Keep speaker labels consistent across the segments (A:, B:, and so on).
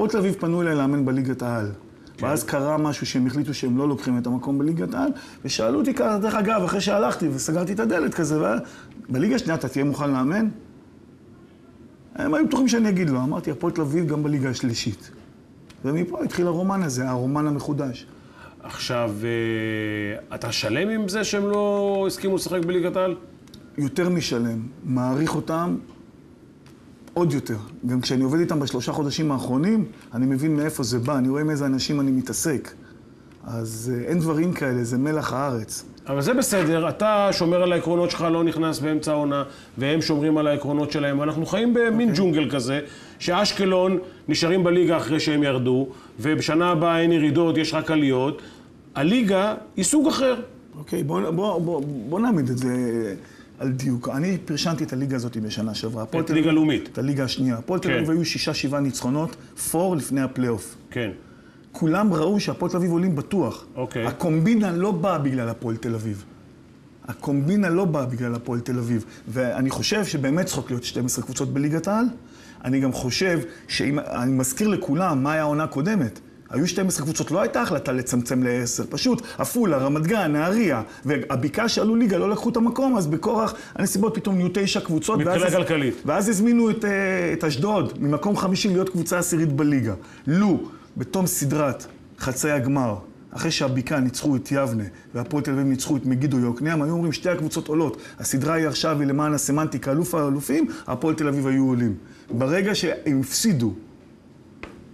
A: הפועל תל אביב פנו אליי לאמן בליגת העל. ואז קרה משהו שהם החליטו שהם לא לוקחים את המקום בליגת העל, ושאלו אותי ככה, דרך אגב, אחרי שהלכתי וסגרתי את הדלת כזה, בליגה השנייה אתה תהיה מוכן לאמן? הם היו בטוחים שאני אגיד לו, אמרתי, הפועל תל אביב גם בליגה השלישית. ומפה התחיל הרומן הזה, הרומן המחודש.
B: עכשיו, אה, אתה שלם עם זה שהם לא הסכימו לשחק בליגת העל?
A: יותר משלם, מעריך אותם עוד יותר. גם כשאני עובד איתם בשלושה חודשים האחרונים, אני מבין מאיפה זה בא, אני רואה עם איזה אנשים אני מתעסק. אז אה, אין דברים כאלה, זה מלח הארץ.
B: אבל זה בסדר, אתה שומר על העקרונות שלך, לא נכנס באמצע העונה, והם שומרים על העקרונות שלהם, ואנחנו חיים במין
A: אוקיי.
B: ג'ונגל כזה, שאשקלון נשארים בליגה אחרי שהם ירדו, ובשנה הבאה אין ירידות, יש רק עליות. הליגה היא סוג אחר.
A: אוקיי, בוא, בוא, בוא, בוא נעמיד את זה על דיוק. אני פרשנתי את הליגה הזאת בשנה שעברה.
B: את
A: תל אביב-
B: ליגה לאומית.
A: את הליגה השנייה. הפועל תל
B: כן.
A: אביב היו שישה, שבעה ניצחונות, פור לפני הפלייאוף.
B: כן.
A: כולם ראו שהפועל תל אביב עולים בטוח.
B: אוקיי.
A: הקומבינה לא באה בגלל הפועל תל אביב. הקומבינה לא באה בגלל הפועל תל אביב. ואני חושב שבאמת צריכות להיות 12 קבוצות בליגת העל. אני גם חושב שאם... אני מזכיר לכולם מה היה העונה הקודמת. היו 12 קבוצות, לא הייתה החלטה לצמצם ל-10, פשוט עפולה, רמת גן, נהריה, והבקעה שעלו ליגה לא לקחו את המקום, אז בכורח הנסיבות פתאום נהיו תשע קבוצות.
B: מבחינה כלכלית.
A: ואז הזמינו את, אה, את אשדוד, ממקום חמישי להיות קבוצה עשירית בליגה. לו, בתום סדרת חצי הגמר, אחרי שהבקעה ניצחו את יבנה והפועל תל אביב ניצחו את מגידו יוקנעם, היו אומרים שתי הקבוצות עולות. הסדרה היא עכשיו, היא למען הסמנטיקה, אלוף האלופים, הפועל תל אביב היו עולים. ברגע שהם הפסידו,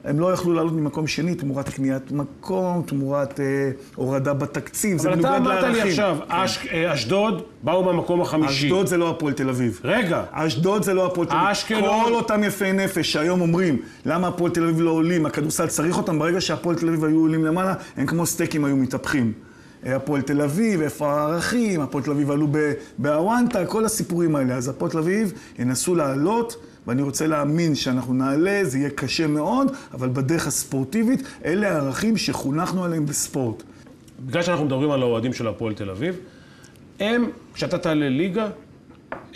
A: הם לא יכלו לעלות ממקום שני תמורת קניית מקום, תמורת אה, הורדה בתקציב, זה
B: אבל
A: מנוגד
B: אתה
A: לערכים.
B: אמרת לי עכשיו, אש- אה, אשדוד באו במקום החמישי.
A: אשדוד זה לא הפועל תל אביב.
B: רגע,
A: אשדוד זה לא הפועל תל אביב.
B: אשקלון.
A: כל אותם יפי נפש שהיום אומרים, למה הפועל תל אביב לא עולים, הכדורסל צריך אותם, ברגע שהפועל תל אביב היו עולים למעלה, הם כמו סטייקים היו מתהפכים. הפועל תל אביב, איפה הערכים, הפועל תל אביב עלו באוונטה, כל הסיפורים האלה. אז הפועל תל אביב ינסו לעלות, ואני רוצה להאמין שאנחנו נעלה, זה יהיה קשה מאוד, אבל בדרך הספורטיבית, אלה הערכים שחונכנו עליהם בספורט.
B: בגלל שאנחנו מדברים על האוהדים של הפועל תל אביב, הם, כשאתה תעלה ליגה,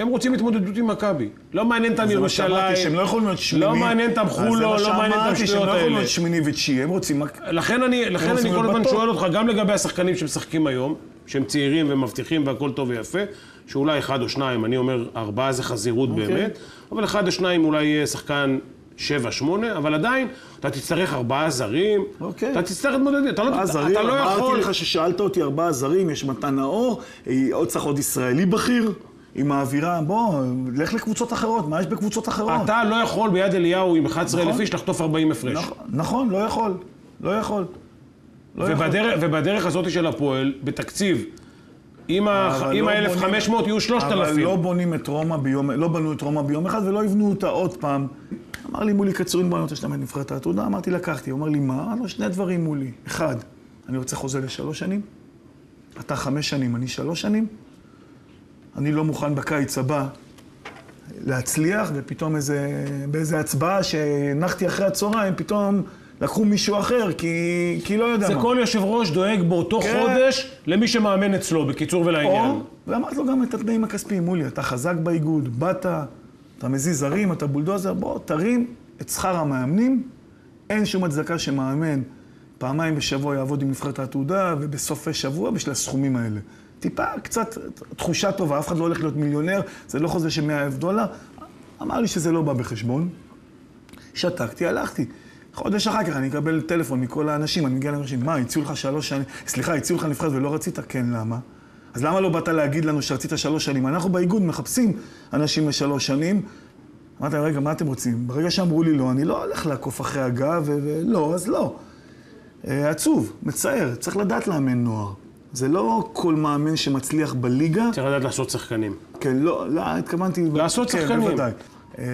B: הם רוצים התמודדות עם מכבי. לא מעניין אותם
A: זה מה
B: ירושלים.
A: שאמרתי, שהם לא יכולים להיות שמיני.
B: לא מעניין אותם
A: זה מה
B: לא מעניין אותם
A: שאמרתי, שהם לא יכולים
B: האלה.
A: להיות שמיני ותשיעי, הם רוצים...
B: לכן אני, לכן אני כל הזמן. שואל אותך, גם לגבי השחקנים שמשחקים היום, שהם צעירים ומבטיחים והכל טוב ויפה, שאולי אחד או שניים, אני אומר ארבעה זה חזירות
A: אוקיי.
B: באמת, אבל אחד או שניים אולי יהיה שחקן שבע, שמונה, אבל עדיין, אתה תצטרך ארבעה זרים,
A: אוקיי.
B: אתה תצטרך להתמודד, אתה לא,
A: זרים,
B: אתה לא יכול...
A: אמרתי לך ששאלת אותי ארבעה זרים, יש מתן נאור, אה, עוד צריך עוד ישראלי בכיר, עם האווירה, בוא, לך לקבוצות אחרות, מה יש בקבוצות אחרות?
B: אתה לא יכול ביד אליהו עם 11,000
A: נכון.
B: איש לחטוף 40 הפרש.
A: נכון, נכון, לא יכול, לא יכול. לא יכול.
B: ובדרך, ובדרך הזאת של הפועל, בתקציב,
A: לא
B: ה-1,500
A: בונים-
B: יהיו 3,000.
A: אבל לא בונים את רומא ביום, לא בנו את רומא ביום אחד ולא יבנו אותה עוד פעם. אמר לי מולי קצרין, בוא אני רוצה שתלמד נבחרת העתודה, אמרתי לקחתי, הוא אמר לי מה? אמרתי לו שני דברים מולי. אחד, אני רוצה חוזה לשלוש שנים, אתה חמש שנים, אני שלוש שנים. אני לא מוכן בקיץ הבא להצליח, ופתאום איזה, באיזה הצבעה שהנחתי אחרי הצהריים, פתאום לקחו מישהו אחר, כי, כי לא יודע
B: זה
A: מה.
B: כל יושב ראש דואג באותו
A: כן.
B: חודש למי שמאמן אצלו, בקיצור ולעניין.
A: או, ואמרתי לו גם את התנאים הכספיים, מולי, אתה חזק באיגוד, באת, אתה מזיז זרים, אתה בולדוזר, בוא, תרים את שכר המאמנים, אין שום הצדקה שמאמן פעמיים בשבוע יעבוד עם נבחרת העתודה, ובסופי שבוע בשביל הסכומים האלה. טיפה, קצת תחושה טובה, אף אחד לא הולך להיות מיליונר, זה לא חוזה של 100 אלף דולר. אמר לי שזה לא בא בחשבון. שתקתי, הלכתי. חודש אחר כך אני אקבל טלפון מכל האנשים, אני מגיע לאנשים, מה, הציעו לך שלוש שנים, סליחה, הציעו לך נבחרת ולא רצית? כן, למה? אז למה לא באת להגיד לנו שרצית שלוש שנים? אנחנו באיגוד מחפשים אנשים לשלוש שנים. אמרתי להם, רגע, מה אתם רוצים? ברגע שאמרו לי לא, אני לא הולך לעקוף אחרי הגב, ולא, אז לא. אה, עצוב, מצער, צריך לדעת לאמן נוער. זה לא כל מאמן שמצליח בליגה,
B: צריך לדעת לעשות שחקנים.
A: כן, לא, לא, התכוונתי...
B: לעשות
A: כן,
B: שחקנים.
A: בוודאי. אה,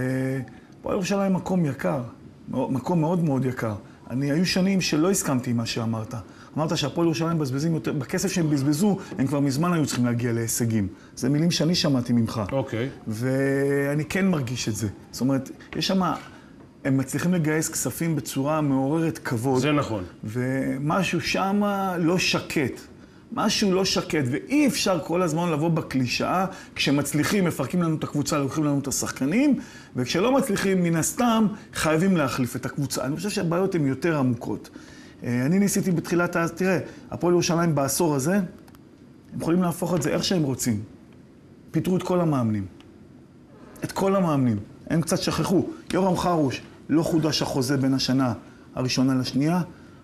A: פה ירושלים מקום יקר, מקום מאוד מאוד יקר. אני, היו שנים שלא הסכמתי עם מה שאמרת. אמרת שהפועל ירושלים מבזבזים יותר, בכסף שהם בזבזו, הם כבר מזמן היו צריכים להגיע להישגים. זה מילים שאני שמעתי ממך.
B: אוקיי.
A: ואני כן מרגיש את זה. זאת אומרת, יש שם, הם מצליחים לגייס כספים בצורה מעוררת כבוד.
B: זה נכון.
A: ומשהו שם לא שקט. משהו לא שקט, ואי אפשר כל הזמן לבוא בקלישאה, כשמצליחים מפרקים לנו את הקבוצה, לוקחים לנו את השחקנים, וכשלא מצליחים, מן הסתם, חייבים להחליף את הקבוצה. אני חושב שהבעיות הן יותר עמוקות. אה, אני ניסיתי בתחילת ה... תראה, הפועל ירושלים בעשור הזה, הם יכולים להפוך את זה איך שהם רוצים. פיטרו את כל המאמנים. את כל המאמנים. הם קצת שכחו. יורם חרוש, לא חודש החוזה בין השנה הראשונה לשנייה.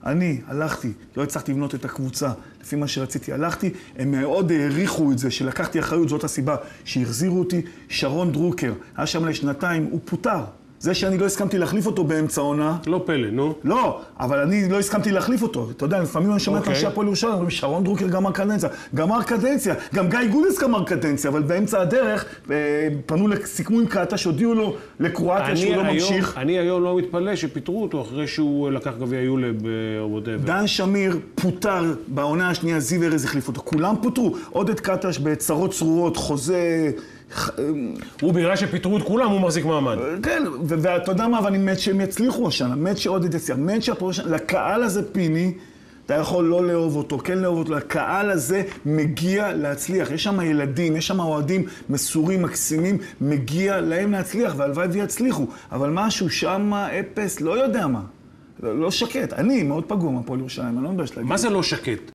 A: אני הלכתי, לא הצלחתי לבנות את הקבוצה לפי מה שרציתי, הלכתי, הם מאוד העריכו את זה, שלקחתי אחריות, זאת הסיבה שהחזירו אותי. שרון דרוקר, היה שם לשנתיים, הוא פוטר. זה שאני לא הסכמתי להחליף אותו באמצע העונה,
B: לא פלא, נו.
A: לא, אבל אני לא הסכמתי להחליף אותו. אתה יודע, לפעמים אני שומע את
B: אוקיי.
A: אנשי הפועל ירושלים, אומרים, שרון דרוקר גמר קדנציה. גמר קדנציה, גם גיא גודס גמר קדנציה, אבל באמצע הדרך אה, פנו, סיכמו עם קאטה שהודיעו לו לקרואטיה שהוא לא ממשיך.
B: אני היום לא מתפלא שפיטרו אותו אחרי שהוא לקח גביע יולב או whatever.
A: דן שמיר פוטר בעונה השנייה, זיו ארז החליף אותו. כולם פוטרו. עודד קטש בצרות צרורות, חוזה...
B: הוא בגלל שפיטרו את כולם, הוא מחזיק מעמד.
A: כן, ואתה יודע מה, ואני מת שהם יצליחו השנה, מת שעודד יצליח, מת שהפועל ירושלים, לקהל הזה פיני, אתה יכול לא לאהוב אותו, כן לאהוב אותו, לקהל הזה מגיע להצליח. יש שם ילדים, יש שם אוהדים מסורים, מקסימים, מגיע להם להצליח, והלוואי ויצליחו. אבל משהו שם אפס, לא יודע מה. לא לא שקט. אני מאוד פגום, הפועל ירושלים, אני לא מתבייש להגיד.
B: מה זה לא שקט?